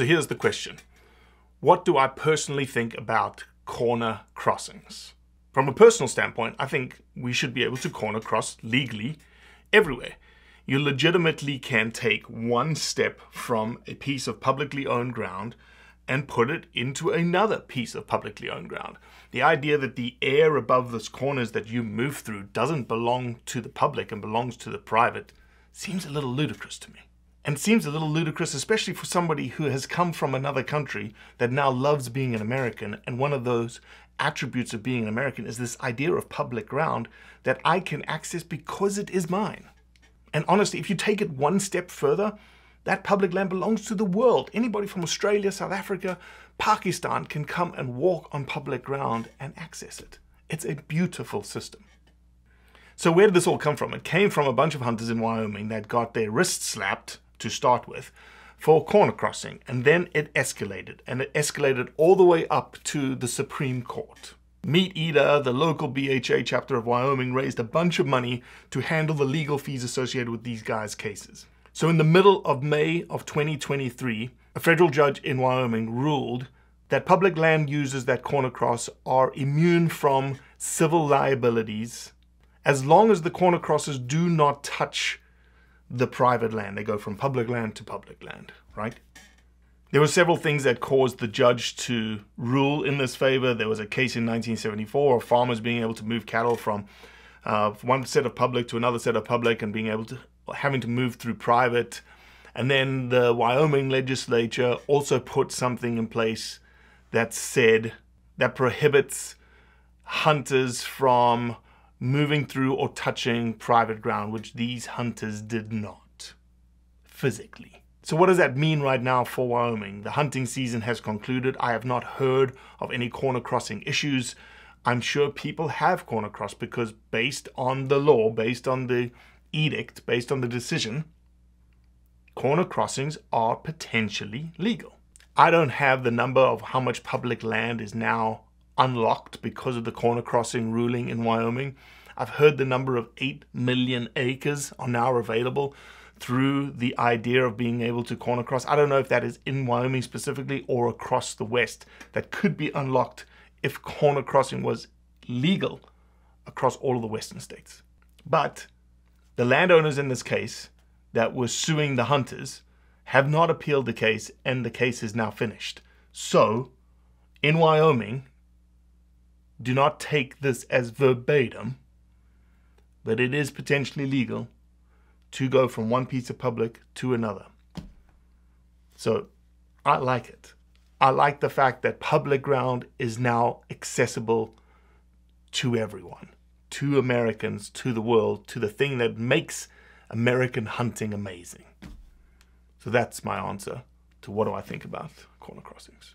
So here's the question What do I personally think about corner crossings? From a personal standpoint, I think we should be able to corner cross legally everywhere. You legitimately can take one step from a piece of publicly owned ground and put it into another piece of publicly owned ground. The idea that the air above those corners that you move through doesn't belong to the public and belongs to the private seems a little ludicrous to me. And seems a little ludicrous, especially for somebody who has come from another country that now loves being an American. And one of those attributes of being an American is this idea of public ground that I can access because it is mine. And honestly, if you take it one step further, that public land belongs to the world. Anybody from Australia, South Africa, Pakistan can come and walk on public ground and access it. It's a beautiful system. So where did this all come from? It came from a bunch of hunters in Wyoming that got their wrists slapped to start with for corner crossing, and then it escalated, and it escalated all the way up to the Supreme Court. MeatEater, the local BHA chapter of Wyoming, raised a bunch of money to handle the legal fees associated with these guys' cases. So, in the middle of May of 2023, a federal judge in Wyoming ruled that public land users that corner cross are immune from civil liabilities as long as the corner crosses do not touch the private land. They go from public land to public land, right? There were several things that caused the judge to rule in this favor. There was a case in 1974 of farmers being able to move cattle from uh, one set of public to another set of public and being able to having to move through private. And then the Wyoming legislature also put something in place that said that prohibits hunters from moving through or touching private ground, which these hunters did not physically. So, what does that mean right now for Wyoming? The hunting season has concluded. I have not heard of any corner crossing issues. I'm sure people have corner crossed because, based on the law, based on the edict, based on the decision, corner crossings are potentially legal. I don't have the number of how much public land is now unlocked because of the corner crossing ruling in Wyoming. I've heard the number of 8 million acres are now available through the idea of being able to corner cross. I don't know if that is in Wyoming specifically or across the West that could be unlocked if corner crossing was legal across all of the Western states. But the landowners in this case that were suing the hunters have not appealed the case and the case is now finished. So, in Wyoming, do not take this as verbatim, but it is potentially legal to go from one piece of public to another. So I like it. I like the fact that public ground is now accessible to everyone, to Americans, to the world, to the thing that makes American hunting amazing. So that's my answer to what do I think about corner crossings.